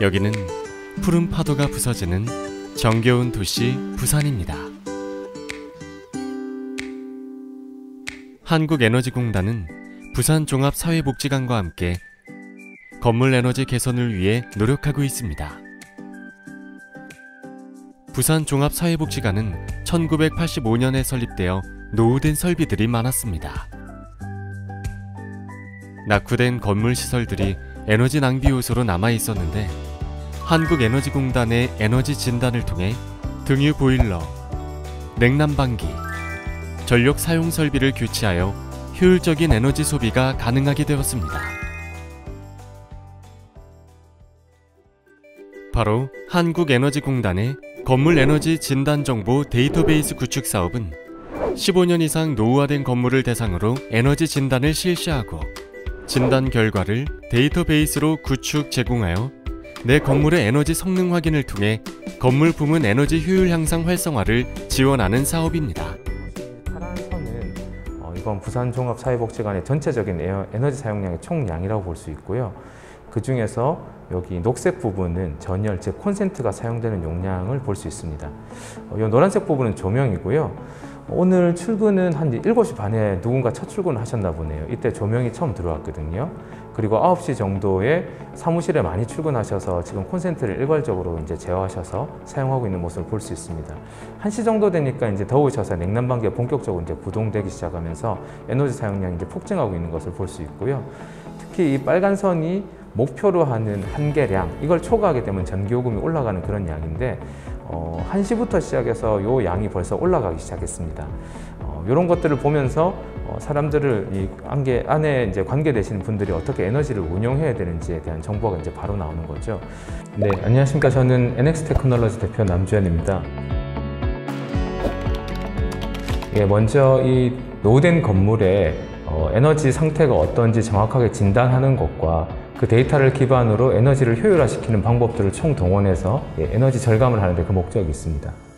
여기는 푸른 파도가 부서지는 정겨운 도시 부산입니다. 한국에너지공단은 부산종합사회복지관과 함께 건물 에너지 개선을 위해 노력하고 있습니다. 부산종합사회복지관은 1985년에 설립되어 노후된 설비들이 많았습니다. 낙후된 건물 시설들이 에너지 낭비 요소로 남아 있었는데 한국에너지공단의 에너지 진단을 통해 등유 보일러, 냉난방기, 전력 사용 설비를 교체하여 효율적인 에너지 소비가 가능하게 되었습니다. 바로 한국에너지공단의 건물 에너지 진단 정보 데이터베이스 구축 사업은 15년 이상 노후화된 건물을 대상으로 에너지 진단을 실시하고 진단 결과를 데이터베이스로 구축 제공하여 내 건물의 에너지 성능 확인을 통해 건물 부문 에너지 효율 향상 활성화를 지원하는 사업입니다. 파란 선은 어, 이번 부산 종합 사회복지관의 전체적인 에어- 에너지 사용량의 총량이라고 볼 수 있고요. 그 중에서 여기 녹색 부분은 전열, 즉 콘센트가 사용되는 용량을 볼 수 있습니다. 어, 이 노란색 부분은 조명이고요. 오늘 출근은 한 7시 반에 누군가 첫 출근을 하셨나 보네요. 이때 조명이 처음 들어왔거든요. 그리고 9시 정도에 사무실에 많이 출근하셔서 지금 콘센트를 일괄적으로 이제 제어하셔서 사용하고 있는 모습을 볼 수 있습니다. 1시 정도 되니까 이제 더우셔서 냉난방기가 본격적으로 이제 구동되기 시작하면서 에너지 사용량이 이제 폭증하고 있는 것을 볼 수 있고요. 특히 이 빨간 선이 목표로 하는 한계량 이걸 초과하게 되면 전기요금이 올라가는 그런 양인데 어, 1시부터 시작해서 요 양이 벌써 올라가기 시작했습니다. 어, 이런 것들을 보면서 어, 사람들을 이 안개 안에 이제 관계되시는 분들이 어떻게 에너지를 운영해야 되는지에 대한 정보가 이제 바로 나오는 거죠. 네, 안녕하십니까. 저는 NX 테크놀로지 대표 남주현입니다. 예, 먼저 이 노후된 건물의 어, 에너지 상태가 어떤지 정확하게 진단하는 것과 그 데이터를 기반으로 에너지를 효율화시키는 방법들을 총동원해서 예, 에너지 절감을 하는 데 그 목적이 있습니다.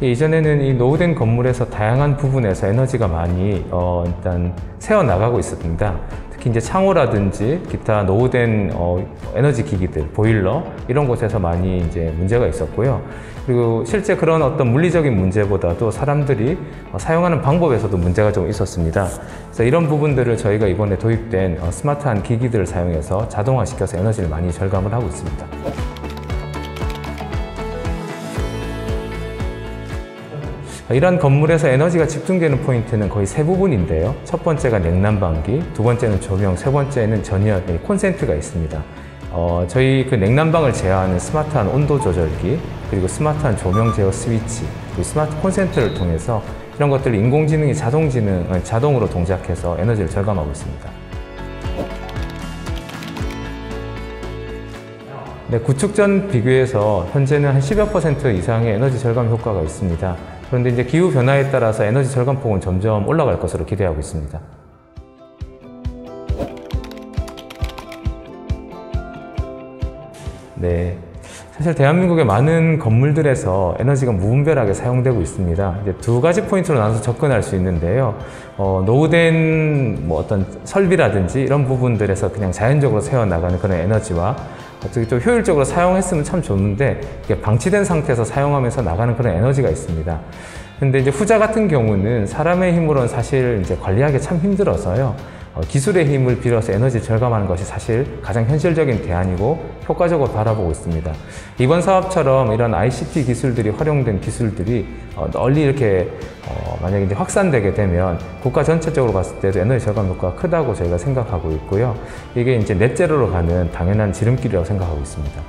이전에는 이 노후된 건물에서 다양한 부분에서 에너지가 많이 어, 일단 새어 나가고 있었습니다. 특히 이제 창호라든지 기타 노후된 어, 에너지 기기들, 보일러 이런 곳에서 많이 이제 문제가 있었고요. 그리고 실제 그런 어떤 물리적인 문제보다도 사람들이 어, 사용하는 방법에서도 문제가 좀 있었습니다. 그래서 이런 부분들을 저희가 이번에 도입된 어, 스마트한 기기들을 사용해서 자동화시켜서 에너지를 많이 절감을 하고 있습니다. 이런 건물에서 에너지가 집중되는 포인트는 거의 세 부분인데요. 첫 번째가 냉난방기, 두 번째는 조명, 세 번째는 전열, 이 콘센트가 있습니다. 어, 저희 그 냉난방을 제어하는 스마트한 온도 조절기, 그리고 스마트한 조명 제어 스위치, 그리고 스마트 콘센트를 통해서 이런 것들을 인공지능이 자동지능, 자동으로 동작해서 에너지를 절감하고 있습니다. 네, 구축 전 비교해서 현재는 한 10여 퍼센트 이상의 에너지 절감 효과가 있습니다. 그런데 이제 기후 변화에 따라서 에너지 절감폭은 점점 올라갈 것으로 기대하고 있습니다. 네. 사실 대한민국의 많은 건물들에서 에너지가 무분별하게 사용되고 있습니다. 이제 두 가지 포인트로 나눠서 접근할 수 있는데요. 어, 노후된 뭐 어떤 설비라든지 이런 부분들에서 그냥 자연적으로 새어나가는 그런 에너지와 어떻게 좀 효율적으로 사용했으면 참 좋은데 이게 방치된 상태에서 사용하면서 나가는 그런 에너지가 있습니다. 근데 이제 후자 같은 경우는 사람의 힘으로는 사실 이제 관리하기 참 힘들어서요. 어, 기술의 힘을 빌어서 에너지 절감하는 것이 사실 가장 현실적인 대안이고 효과적으로 바라보고 있습니다. 이번 사업처럼 이런 ICT 기술들이 활용된 기술들이 어, 널리 이렇게 어, 만약에 이제 확산되게 되면 국가 전체적으로 봤을 때도 에너지 절감 효과가 크다고 저희가 생각하고 있고요. 이게 이제 넷제로로 가는 당연한 지름길이라고 생각하고 있습니다.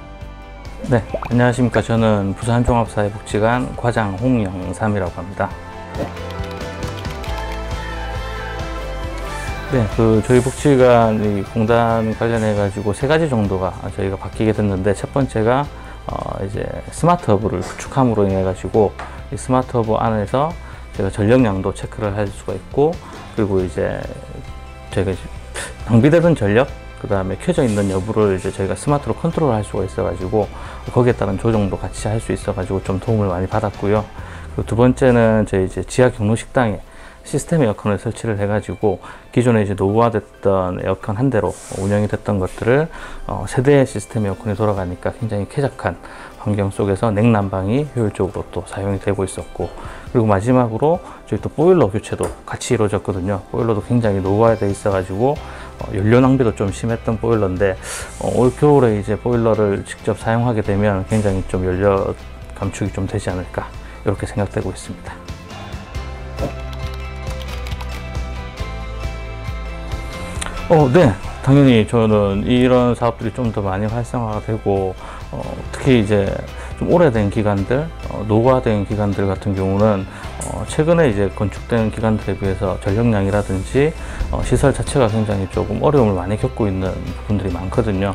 네, 안녕하십니까. 저는 부산종합사회복지관 과장 홍영삼이라고 합니다. 네, 그 저희 복지관 이 공단 관련해 가지고 세 가지 정도가 저희가 바뀌게 됐는데 첫 번째가 어 이제 스마트 허브를 구축함으로 인해 가지고 이 스마트 허브 안에서 제가 전력량도 체크를 할 수가 있고 그리고 이제 저희가 이제 낭비되던 전력 그 다음에 켜져 있는 여부를 이제 저희가 스마트로 컨트롤 할 수가 있어 가지고 거기에 따른 조정도 같이 할 수 있어 가지고 좀 도움을 많이 받았고요. 그리고 두 번째는 저희 이제 지하 경로 식당에 시스템 에어컨을 설치를 해가지고 기존에 이제 노후화됐던 에어컨 한 대로 운영이 됐던 것들을 어, 세대의 시스템 에어컨이 돌아가니까 굉장히 쾌적한 환경 속에서 냉난방이 효율적으로 또 사용이 되고 있었고 그리고 마지막으로 저희 또 보일러 교체도 같이 이루어졌거든요. 보일러도 굉장히 노후화되어 있어 가지고 어, 연료 낭비도 좀 심했던 보일러인데 어, 올 겨울에 이제 보일러를 직접 사용하게 되면 굉장히 좀 연료 감축이 좀 되지 않을까 이렇게 생각되고 있습니다. 어, 네. 당연히 저는 이런 사업들이 좀 더 많이 활성화가 되고, 어, 특히 이제 좀 오래된 기관들, 어, 노후화된 기관들 같은 경우는 어, 최근에 이제 건축된 기관들에 비해서 전력량이라든지 어, 시설 자체가 굉장히 조금 어려움을 많이 겪고 있는 부분들이 많거든요.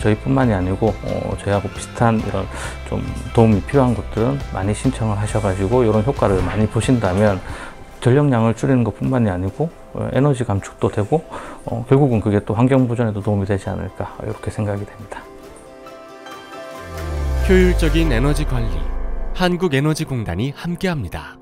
저희뿐만이 아니고 어, 저희하고 비슷한 이런 좀 도움이 필요한 곳들은 많이 신청을 하셔가지고 이런 효과를 많이 보신다면 전력량을 줄이는 것뿐만이 아니고 어, 에너지 감축도 되고 어, 결국은 그게 또 환경 보존에도 도움이 되지 않을까 이렇게 생각이 됩니다. 효율적인 에너지 관리 한국에너지공단이 함께합니다.